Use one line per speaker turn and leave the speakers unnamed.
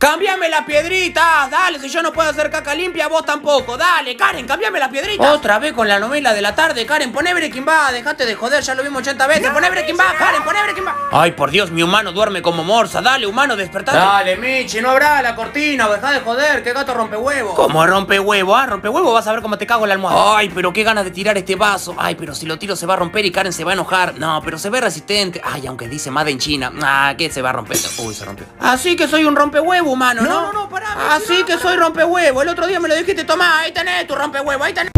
Cambiame las piedritas, dale, si yo no puedo hacer caca limpia, vos tampoco. Dale, Karen, cambiame las piedritas. Otra vez con la novela de la tarde, Karen, poné Breaking Bad, dejate de joder, ya lo vimos 80 veces. poné Breaking Bad, Karen, poné Breaking Bad. Ay, por Dios, mi humano duerme como morsa. Dale, humano, despertate. Dale, Michi, no habrá la cortina, dejá de joder, qué gato rompe huevo. ¿Cómo rompe huevo? Ah, rompe huevo, vas a ver cómo te cago en la almohada. Ay, pero qué ganas de tirar este vaso. Ay, pero si lo tiro se va a romper y Karen se va a enojar. No, pero se ve resistente. Ay, aunque dice Made en China. Ah, ¿qué se va a romper? Uy, se rompió. Así que soy un rompehuevo, humano, ¿no?
No, no, no, pará.
Así que soy rompehuevo. El otro día me lo dijiste, tomá, ahí tenés tu rompehuevo, ahí tenés.